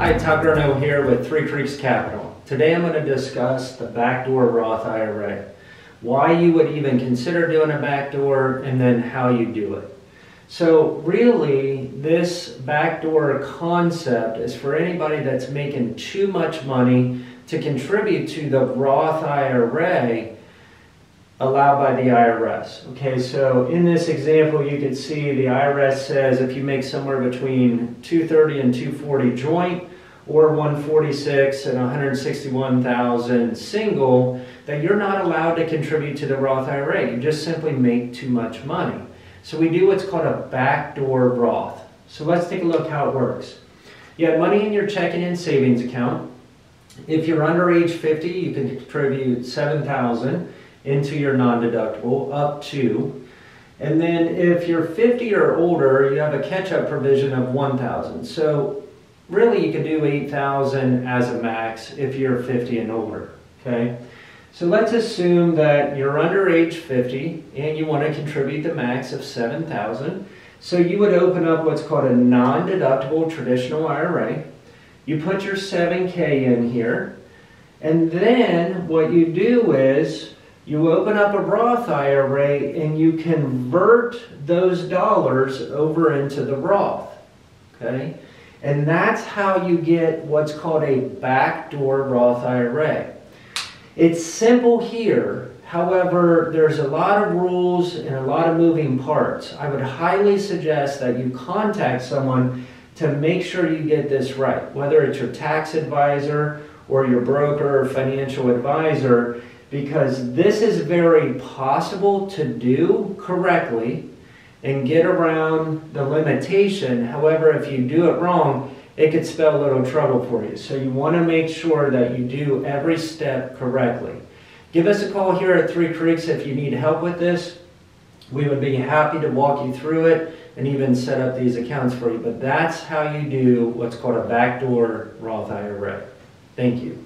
Hi, Todd Gourno here with Three Creeks Capital. Today I'm going to discuss the backdoor Roth IRA, why you would even consider doing a backdoor, and then how you do it. So really, this backdoor concept is for anybody that's making too much money to contribute to the Roth IRA allowed by the IRS. Okay, so in this example, you can see the IRS says if you make somewhere between 230 and 240 joint, or 146 and 161,000 single, that you're not allowed to contribute to the Roth IRA. You just simply make too much money. So we do what's called a backdoor Roth. So let's take a look how it works. You have money in your checking and savings account. If you're under age 50, you can contribute 7,000 into your non-deductible up to. And then if you're 50 or older, you have a catch-up provision of 1,000. So really you could do 8,000 as a max if you're 50 and older, okay? So let's assume that you're under age 50 and you want to contribute the max of 7,000. So you would open up what's called a non-deductible traditional IRA. You put your 7K in here. And then what you do is you open up a Roth IRA and you convert those dollars over into the Roth. Okay? And that's how you get what's called a backdoor Roth IRA. It's simple here. However, there's a lot of rules and a lot of moving parts. I would highly suggest that you contact someone to make sure you get this right, whether it's your tax advisor or your broker or financial advisor, because this is very possible to do correctly and get around the limitation. However, if you do it wrong, it could spell a little trouble for you. So you want to make sure that you do every step correctly. Give us a call here at Three Creeks if you need help with this. We would be happy to walk you through it and even set up these accounts for you. But that's how you do what's called a backdoor Roth IRA. Thank you.